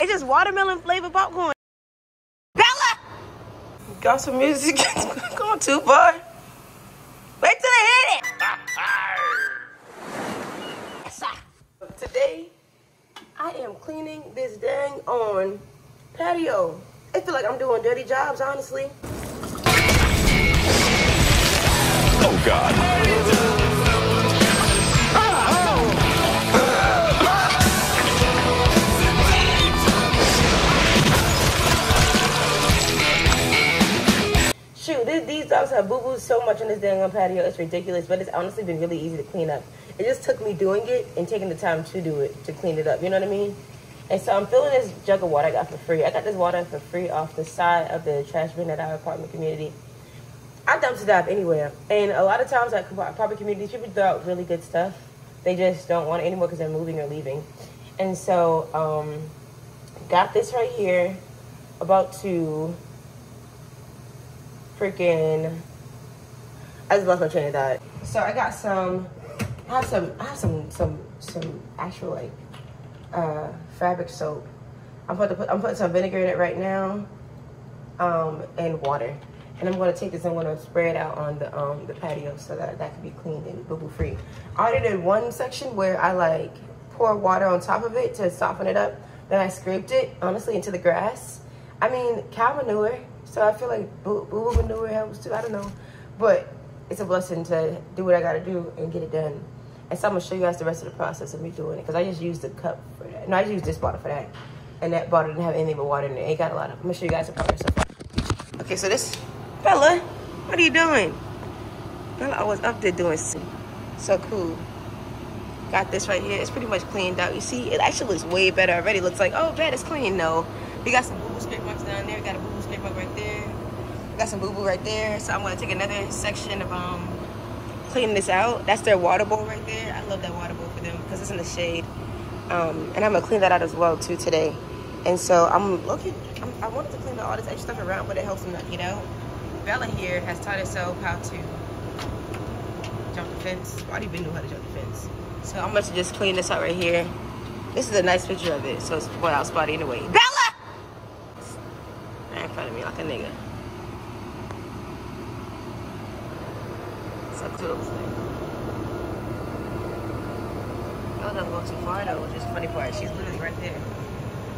It's just watermelon flavored popcorn. Bella! Got some music. Going too far. Wait till they hit it. Today, I am cleaning this dang on patio. I feel like I'm doing dirty jobs, honestly. Oh God. These, dogs have boo-boos so much on this dang on patio. It's ridiculous, but it's honestly been really easy to clean up. It just took me doing it and taking the time to do it, to clean it up. You know what I mean? And so I'm filling this jug of water I got for free. I got this water for free off the side of the trash bin at our apartment community. I dump it out anywhere. And a lot of times at apartment communities, people throw out really good stuff. They just don't want it anymore because they're moving or leaving. And so, um, got this right here, about to freaking. I just lost my train of thought. So I got some. I have some. I have some some some actual like uh, fabric soap. I'm putting put, I'm putting some vinegar in it right now, um, and water. And I'm to take this. I'm to spray it out on the um, the patio so that that can be cleaned and boo boo free. I already did one section where I like pour water on top of it to soften it up. Then I scraped it honestly into the grass. I mean cow manure so I feel like boo boo manure helps too. I don't know. But it's a blessing to do what I got to do and get it done. And so I'm to show you guys the rest of the process of me doing it. Because I just used the cup for that. No, I just used this bottle for that. And that bottle didn't have anything but water in it. It got a lot of. I'm to show you guys the progress so. Okay, so this. Bella, what are you doing? Bella, I was up there doing so cool. Got this right here. It's pretty much cleaned out. You see, it actually looks way better already. Looks like, oh, bad, it's clean. No. We got some boo-boo scrape marks down there. Got a boo-boo scrape mark right there. Got some boo-boo right there. So I'm gonna take another section of um cleaning this out. That's their water bowl right there. I love that water bowl for them because it's in the shade. Um, and I'm gonna clean that out as well too today. And so I'm looking. I'm, i wanted to clean all this extra stuff around, but it helps them not get out. Bella here has taught herself how to jump the fence. I already been knew how to jump the fence. So I'm gonna just clean this out right here. This is a nice picture of it, so it's well out spotty anyway. Bella! Right in front of me like a nigga. Oh, don't go too far though, which is funny part. She's literally right there.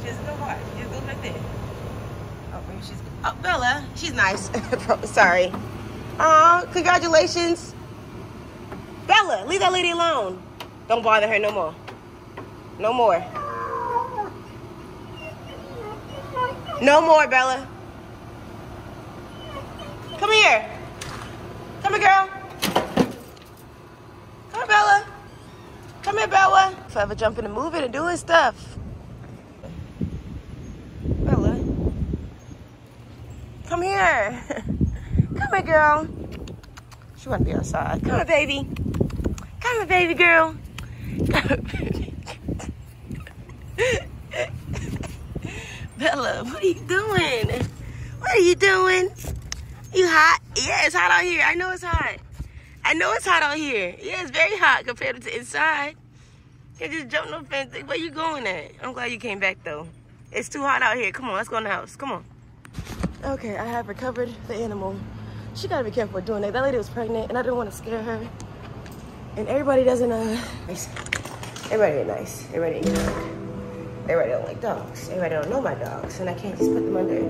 She doesn't go far. She just goes right there. Oh, maybe she's. Oh, Bella. She's nice. Sorry. Aw, congratulations. Bella, leave that lady alone. Don't bother her no more. No more. No more, Bella. Come here. Come here, girl. Come here, Bella. Come here, Forever jumping and moving and doing stuff. Bella. Come here. Come here, girl. She want to be outside. Come here, baby. Come here, baby girl. Bella, what are you doing? What are you doing? You hot? Yeah, it's hot out here. I know it's hot. I know it's hot out here. Yeah, it's very hot compared to inside. You just jump no fence. Where you going at? I'm glad you came back though. It's too hot out here. Come on, let's go in the house. Come on. Okay, I have recovered the animal. She gotta be careful doing that. That lady was pregnant and I didn't want to scare her. And everybody doesn't, uh, everybody ain't nice. Everybody ain't good. Everybody don't like dogs. Everybody don't know my dogs. And I can't just put them under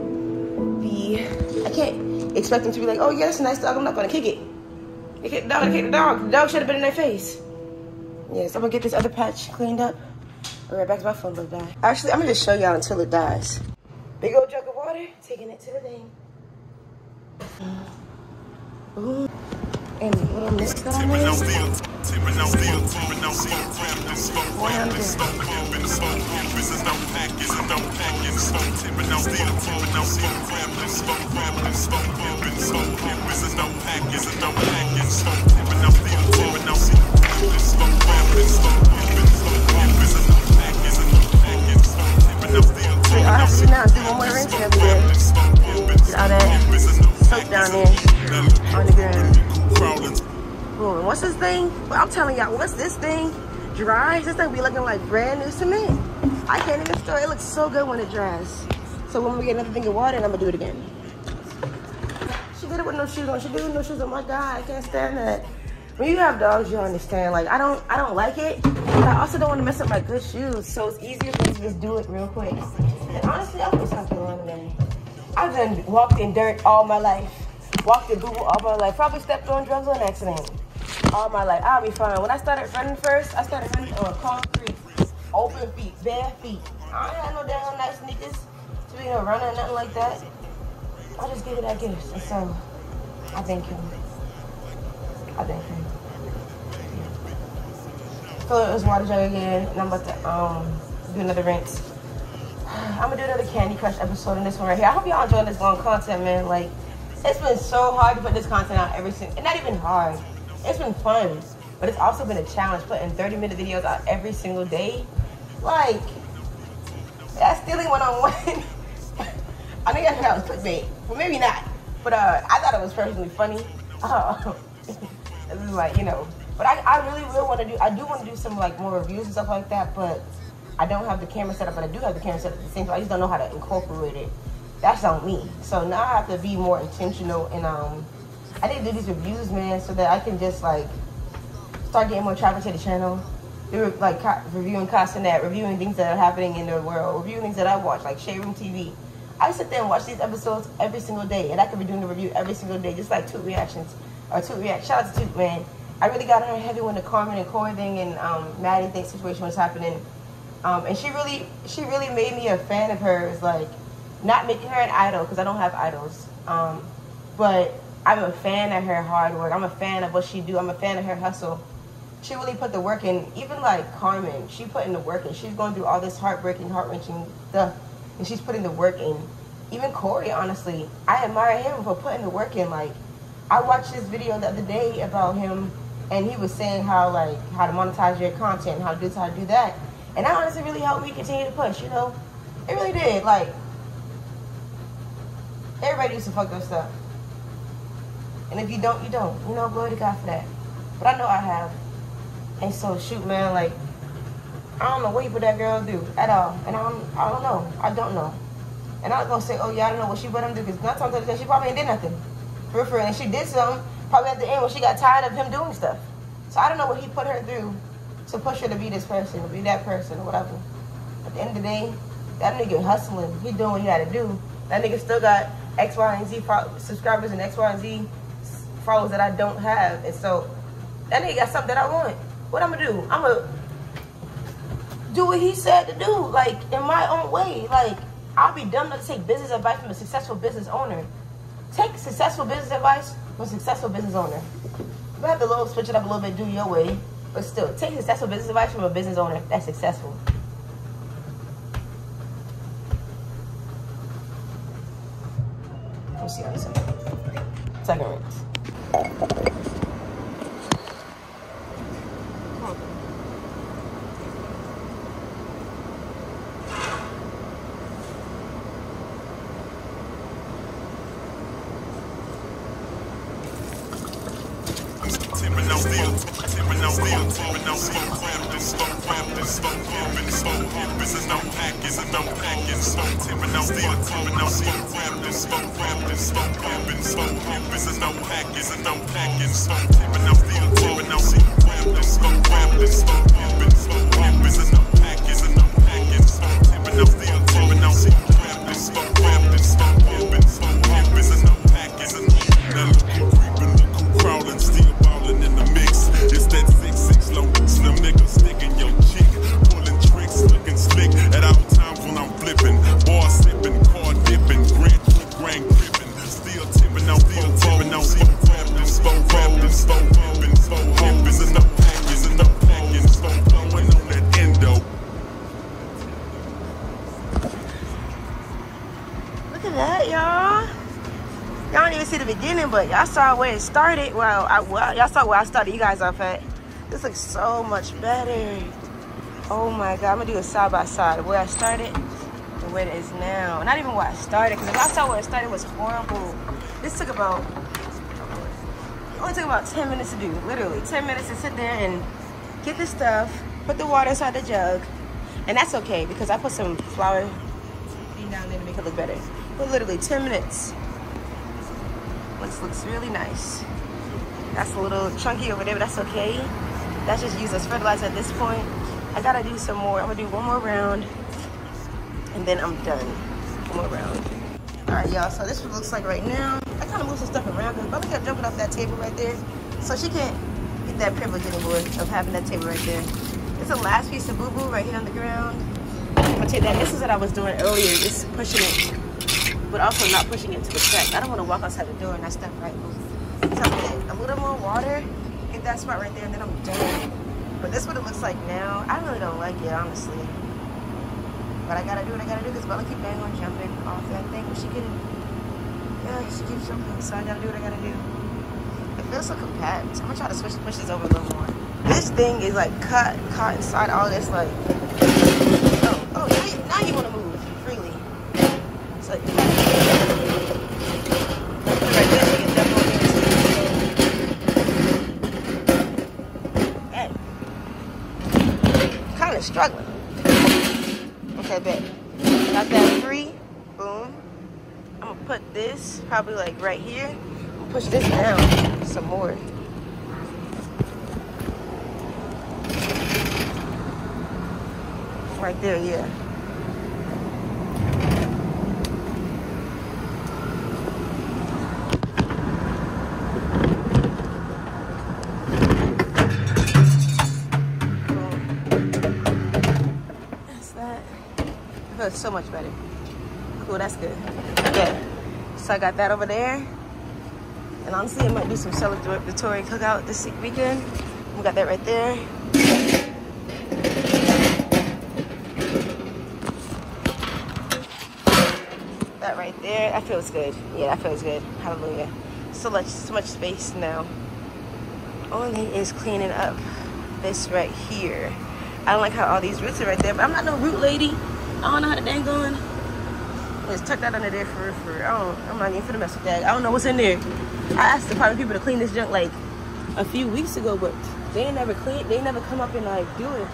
the, I can't expect them to be like, oh yeah, that's a nice dog. I'm not gonna kick it. Kick the dog, kick the dog. The dog should have been in their face. Yes, I'm gonna get this other patch cleaned up. I'll right back to my phone will. Actually, I'm gonna just show y'all until it dies. Big old jug of water, taking it to the thing. Ooh. And a little mist on there. I have to now do one more rinse every day. Get all that soap down there on. What's this thing? Well, I'm telling y'all, what's this thing? Dry? This thing be looking like brand new cement. I can't even store it. Looks so good when it dries. So when we get another thing of water, I'm gonna do it again. She did it with no shoes on. She did it with no shoes on. My God, I can't stand that. When you have dogs, you understand. Like I don't, I don't like it, but I also don't want to mess up my good shoes. So it's easier for me to just do it real quick. And honestly, I was happy along today. I've been walked in dirt all my life, walked in Google all my life. Probably stepped on drugs on accident all my life. I'll be fine. When I started running first, I started running on concrete, open feet, bare feet. I ain't had no damn nice sneakers to be a runner, nothing like that. I just give it that gift. And so, I thank him. I him. Fill up this water jug again, and I'm about to um do another rinse. I'm gonna do another Candy Crush episode in this one right here. I hope y'all enjoying this long content, man. Like, it's been so hard to put this content out every single, not even hard it's been fun, but it's also been a challenge putting 30 minute videos out every single day. Like, that's stealing one on one. I think I thought that was clickbait, but maybe not. But uh, I thought it was personally funny. Uh, it was like, you know, but I, I really will want to do, I do want to do some like more reviews and stuff like that, but I don't have the camera set up, but I do have the camera set up at the same time. I just don't know how to incorporate it. That's on me. So now I have to be more intentional and um, I need to do these reviews, man, so that I can just like start getting more traffic to the channel. Do like reviewing content, reviewing things that are happening in the world, reviewing things that I watch, like Shade Room TV. I sit there and watch these episodes every single day, and I could be doing the review every single day, just like two Reactions or Toot React. Shout out to Toot, man. I really got her heavy when the Carmen and Corey thing and um, Maddie thing situation was happening. Um, and she really, she really made me a fan of hers, like not making her an idol because I don't have idols, um, but I'm a fan of her hard work. I'm a fan of what she do. I'm a fan of her hustle. She really put the work in. Even like Carmen, she put in the work in. She's going through all this heartbreaking, heart wrenching stuff, and she's putting the work in. Even Corey, honestly, I admire him for putting the work in. Like, I watched this video the other day about him, and he was saying how like how to monetize your content, how to do this, how to do that, and that honestly really helped me continue to push. You know, it really did. Like, everybody used to fuck up stuff. And if you don't, you don't. You know, glory to God for that. But I know I have. And so, shoot, man, like, I don't know what you put that girl do at all. And I don't, I don't know. I don't know. And not going to say, oh, yeah, I don't know what she put him do. Because not to she probably ain't did nothing. And she did some probably at the end when she got tired of him doing stuff. So I don't know what he put her through to push her to be this person, be that person, or whatever. At the end of the day, that nigga hustling. He doing what he had to do. That nigga still got X, Y, and Z subscribers and X, Y, and Z followers that I don't have. And so that nigga got something that I want. What I'm gonna do? I'm gonna do what he said to do, like in my own way. Like I'll be dumb to take business advice from a successful business owner. Take successful business advice from a successful business owner. You have to little switch it up a little bit, do your way, but still take successful business advice from a business owner that's successful. Let me see how this second rinse. It started. Well, I, well y'all saw where I started. You guys off at. This looks so much better. Oh my God, I'm gonna do a side by side. Where I started and where it is now. Not even where I started, because if I saw where it started, it was horrible. This took about, only took about 10 minutes to do, literally. 10 minutes to sit there and get the stuff, put the water inside the jug, And that's okay because I put some flour down there to make it look better. But literally 10 minutes. Looks, looks really nice. That's a little chunky over there, but that's okay. That's just used as fertilizer at this point. I gotta do some more. I'm gonna do one more round and then I'm done. One more round. All right, y'all, so this looks like right now. I kind of moved some stuff around because Bubba kept jumping off that table right there. So she can't get that privilege anymore of having that table right there. It's the last piece of boo-boo right here on the ground. I'm gonna take that. This is what I was doing earlier, just pushing it, but also not pushing it to the check. I don't want to walk outside the door and that step right move. So I'm a little more water, get that spot right there, and then I'm done. But this is what it looks like now. I really don't like it, honestly. But I gotta do what I gotta do because Bella keep banging on jumping off that thing. But she can, yeah, she keeps jumping. So I gotta do what I gotta do. It feels so compact. I'm gonna try to switch push this over a little more. This thing is like cut, caught inside all this like. Oh, oh, now you, now you wanna move freely. It's like. Kind of struggling. Okay, bet. Got that three. Boom. I'm gonna put this probably like right here. Push this down some more. Right there, yeah. Feels so much better. Cool, that's good. Okay, so I got that over there. And honestly, I might do some celebratory cookout this weekend. We got that right there. That right there, that feels good. Yeah, that feels good. Hallelujah. So much, so much space now. Only is cleaning up this right here. I don't like how all these roots are right there, but I'm not no root lady. I don't know how the dang going. Let's tuck that under there for, for I don't, I'm not even finna mess with that. I don't know what's in there. I asked the private people to clean this junk like a few weeks ago, but they ain't never clean. They never come up and like do it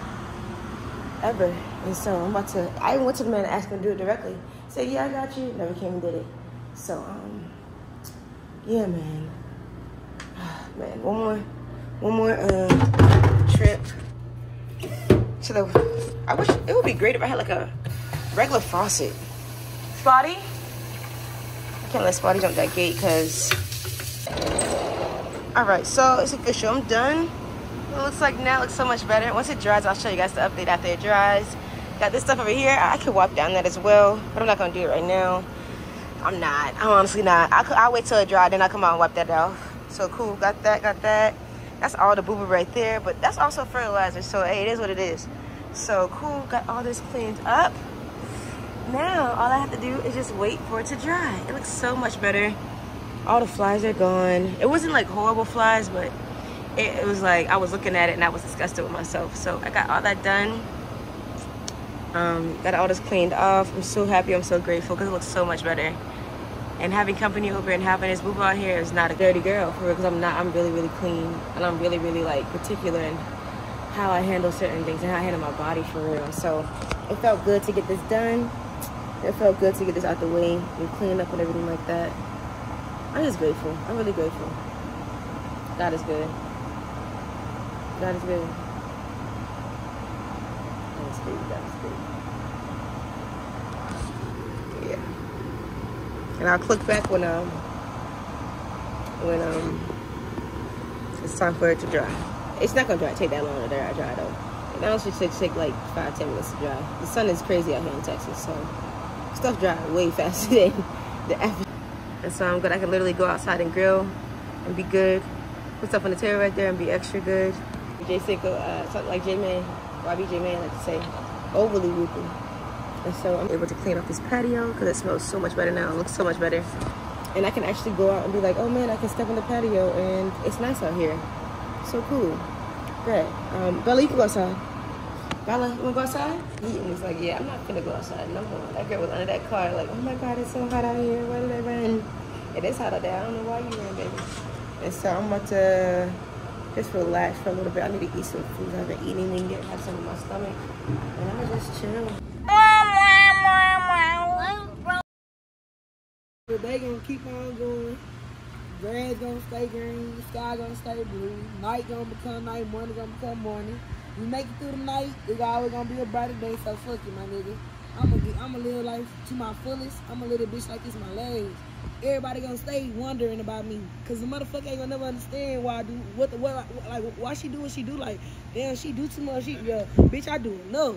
ever. And so I'm about to. I even went to the man and asked him to do it directly. Said, "Yeah, I got you." Never came and did it. So um, yeah, man. Man, one more, one more uh trip to the. I wish it would be great if I had like a regular faucet. Spotty. I can't let Spotty jump that gate because all right, so it's official. I'm done. It looks like now it looks so much better. Once it dries, I'll show you guys the update after it dries. Got this stuff over here. I could wipe down that as well, but I'm not gonna do it right now. I'm not. I'm honestly not. I could, I'll wait till it dry, then I'll come out and wipe that off. So cool. Got that. Got that. That's all the boo-boo right there, but that's also fertilizer. So hey, it is what it is. So cool. Got all this cleaned up. Now all I have to do is just wait for it to dry. It looks so much better all the flies are gone. It wasn't like horrible flies, but it, it, was like I was looking at it and I was disgusted with myself. So I got all that done. Um, got all this cleaned off. I'm so happy. I'm so grateful because it looks so much better. And having company over and having this boo out here is not a dirty girl for because I'm not. I'm really, really clean and I'm really, really like particular in how I handle certain things and how I handle my body for real. So it felt good to get this done. It felt good to get this out the way and clean up and everything like that. I'm just grateful. I'm really grateful. God is good. God is good. God is good. God is good. Yeah. And I'll click back when um when um it's time for it to dry. It's not gonna dry. Take that long to dry, though. It honestly should take like five, ten minutes to dry. The sun is crazy out here in Texas, so stuff dry way faster than the average. And so I'm good. I can literally go outside and grill and be good. Put stuff on the table right there and be extra good. J Cinco, uh, something like J Man, YB J Man, like to say, overly whooping. And so I'm able to clean off this patio because it smells so much better now. It looks so much better. And I can actually go out and be like, oh man, I can step on the patio and it's nice out here. So cool. Great. Um, Bella, you can go outside. Bella, you wanna go outside? He was like, yeah, I'm not gonna go outside no more. That girl was under that car like, oh my God, it's so hot out here. Why did I run? It is hot out there. I don't know why you ran, baby. And so I'm about to just relax for a little bit. I need to eat some food. I haven't eaten anything yet. I Have some in my stomach. And I'm gonna just chill. But they gonna keep on going. Grass gonna stay green, sky gonna stay blue, night gonna become night, morning gonna become morning. We make it through the night, it's always gonna be a brighter day, so fuck it, my nigga. I'm gonna I'm gonna live life to my fullest. I'm a little bitch like this my legs. Everybody gonna stay wondering about me, cause the motherfucker ain't gonna never understand why I do what the what like why she do what she do. Like, damn, she do too much. She yeah, bitch, I do enough.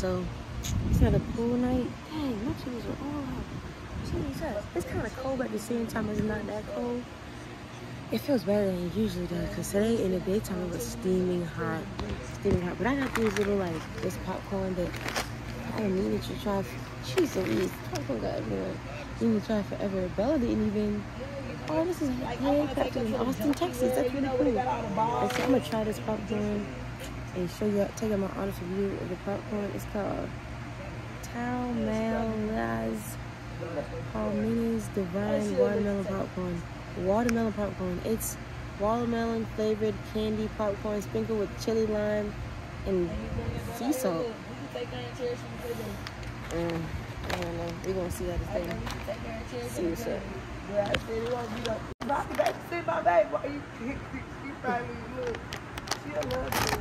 So it's had a pool night. Dang, my shoes are all out. Jesus, it's kind of cold, but at the same time, it's not that cold. It feels better than it usually does, because today in the daytime it was steaming hot, steaming hot. But I got these little like this popcorn that I needed to try. Jeez Louise, popcorn got everywhere. You Need to try forever. Bella didn't even. Oh, this is handcrafted in Austin, Texas. That's really cool. And so I'm gonna try this popcorn and show you, take my honest review of the popcorn. It's called Tao Malaz Palmini's Divine Watermelon Popcorn. Watermelon popcorn. It's watermelon flavored candy popcorn sprinkled with chili lime and sea salt. Mm, I don't know. We're gonna see this thing. See what's up. Yeah, I said it won't be like, see my baby. You, you, you probably look. She a little bit.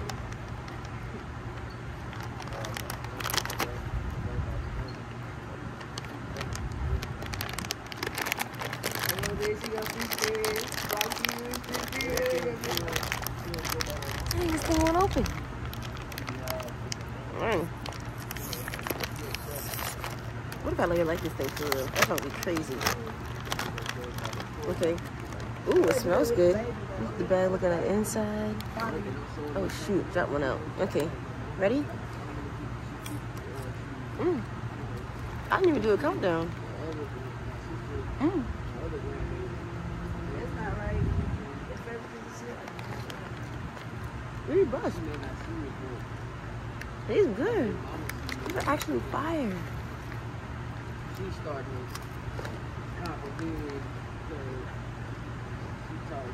Dang, this thing won't open. Mm. What if I really like this thing for real? That's gonna be crazy. Okay. Ooh, it smells good. The bag looking at the inside. Oh shoot, drop one out. Okay. Ready? Mm. I didn't even do a countdown. Mm. That's not right. It's everything you said. Really bust. He's good. These are actually fire. She started complicated. She started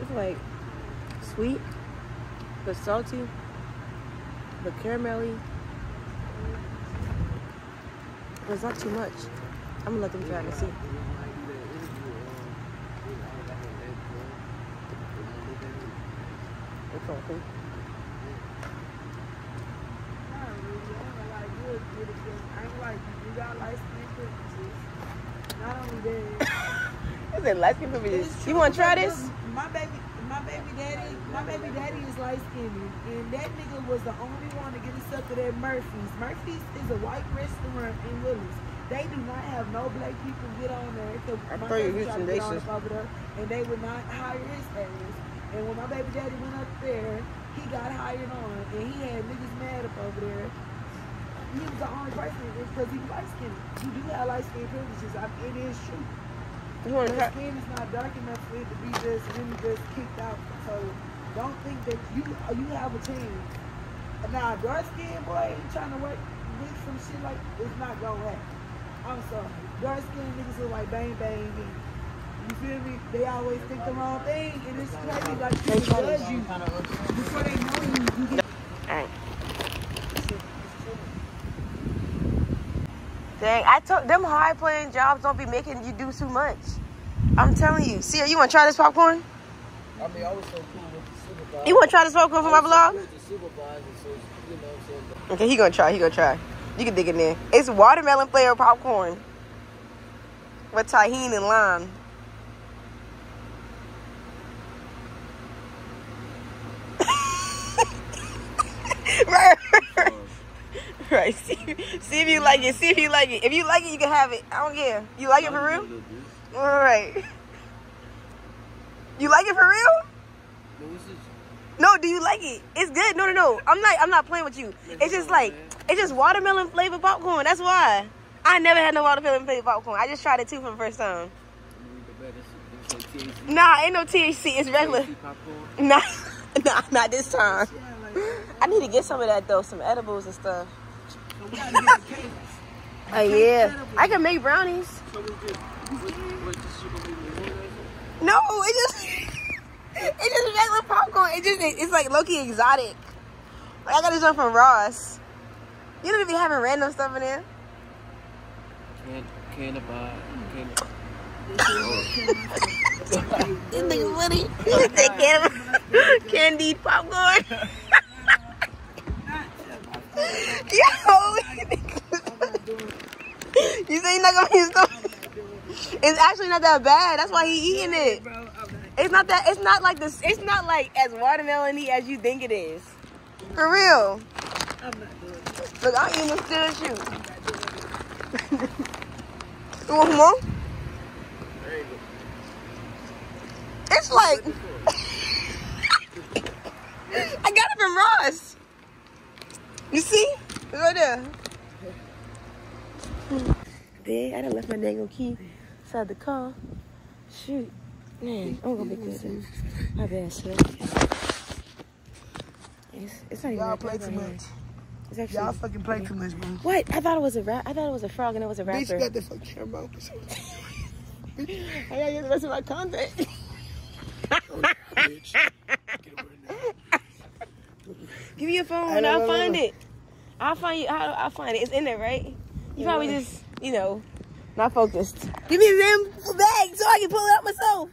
It's like sweet, but salty, but caramelly. But it's not too much. I'm gonna let them try and see. It's okay. Not only Is it light skin it's You wanna try this? My baby, my baby daddy, my baby daddy is light skinned, and that nigga was the only one to get us up to that Murphy's. Murphy's is a white restaurant in Willis. They do not have no black people get on there. So I my baby tried to get on over there, and they would not hire his ass. And when my baby daddy went up there, he got hired on, and he had niggas mad up over there. He was the only person because he was light skinned. You do have light skin privileges. I, it is true. You wanna Your skin is not dark enough for it to be just really just kicked out. So don't think that you you have a team. Now dark skin boy ain't trying to work with some shit like it's not gonna happen. I'm sorry. Dark skin niggas look like bang bang and you feel me? They always think the wrong thing and it's crazy like people judge you before they know you. You get Alright. Dang, I told them high paying jobs don't be making you do too much. I'm telling you. See, you want to try this popcorn? I mean, I was so cool with the city You want to try this popcorn for my vlog? Okay, he gonna try. He gonna try. You can dig in there. It's watermelon flavored popcorn with tahini and lime. right, right. See, see if you like it. See if you like it. If you like it, you can have it. I don't care. You like it for real? All right. You like it for real? No, do you like it? It's good. No, no, no. I'm not. I'm not playing with you. It's just like it's just watermelon flavored popcorn. That's why. I never had no watermelon flavored popcorn. I just tried it too for the first time. Nah, ain't no THC. It's regular. Nah, nah, not this time. I need to get some of that though, some edibles and stuff. Oh yeah, I can make brownies. No, it just it's just regular popcorn. It just it's like low key exotic. Like I got this one from Ross. You don't be having random stuff in there. Can, can buy, can This nigga funny. He said can- candied popcorn. Yo, you say you're not gonna use them? It's actually not that bad. That's why he eating it. It's not that. It's not like this. It's not like as watermelony as you think it is. For real. Look, I'm eating them still shoot. you want more? It's like I got it from Ross. You see? It's right there. Big, I done left my dang key inside the car. Shoot. Man, I'm gonna be good. My bad, sir. It's, it's not even Y'all that play too right much. It's actually. Y'all fucking play too much, bro. What? I thought it was a rap. I thought it was a frog and it was a Bitch, you rapper. got that fucking camera on. I gotta get the rest of my content. Oh, bitch. Get away now. Give me your phone I and I'll no, no, find it. I'll find you. I'll, I'll find it. It's in there, right? You probably just, you know, not focused. Give me the bag so I can pull it out myself.